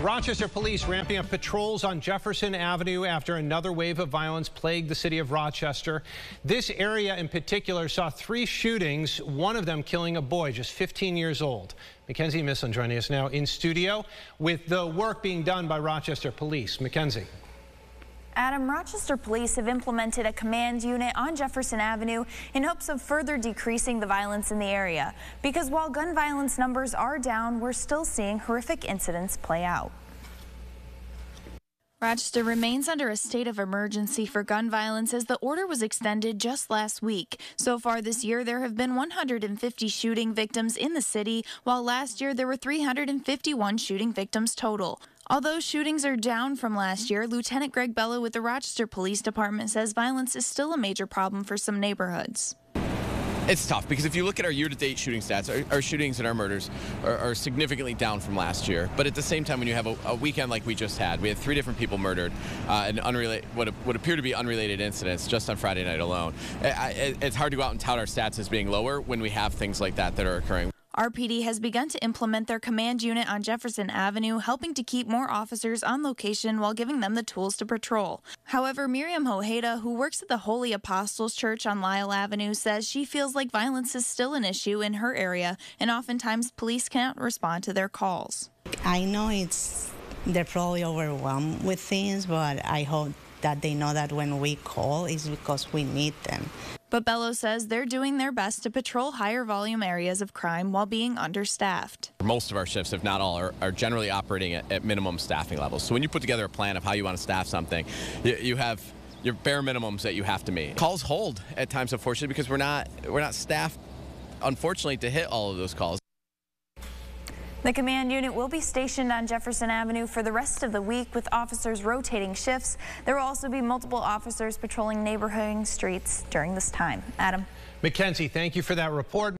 Rochester police ramping up patrols on Jefferson Avenue after another wave of violence plagued the city of Rochester. This area in particular saw three shootings, one of them killing a boy just 15 years old. Mackenzie Mislin joining us now in studio with the work being done by Rochester police. Mackenzie. Adam, Rochester police have implemented a command unit on Jefferson Avenue in hopes of further decreasing the violence in the area. Because while gun violence numbers are down, we're still seeing horrific incidents play out. Rochester remains under a state of emergency for gun violence as the order was extended just last week. So far this year, there have been 150 shooting victims in the city, while last year there were 351 shooting victims total. Although shootings are down from last year, Lieutenant Greg Bello with the Rochester Police Department says violence is still a major problem for some neighborhoods. It's tough because if you look at our year-to-date shooting stats, our, our, shootings and our murders are, are, significantly down from last year. But at the same time, when you have a, a weekend like we just had, we had three different people murdered, uh, and what would appear to be unrelated incidents just on Friday night alone. It, it's hard to go out and tout our stats as being lower when we have things like that that are occurring. RPD has begun to implement their command unit on Jefferson Avenue, helping to keep more officers on location while giving them the tools to patrol. However, Miriam Ojeda, who works at the Holy Apostles Church on Lyell Avenue, says she feels like violence is still an issue in her area, and oftentimes police can't respond to their calls. I know it's they're probably overwhelmed with things, but I hope that they know that when we call is because we need them. But Bello says they're doing their best to patrol higher volume areas of crime while being understaffed. Most of our shifts, if not all, are, are generally operating at, at, minimum staffing levels. So when you put together a plan of how you want to staff something, you, you have your bare minimums that you have to meet. Calls hold at times, unfortunately, because we're not we're not staffed, unfortunately, to hit all of those calls. The command unit will be stationed on Jefferson Avenue for the rest of the week with officers rotating shifts. There will also be multiple officers patrolling neighborhood streets during this time. Adam. Mackenzie, thank you for that report.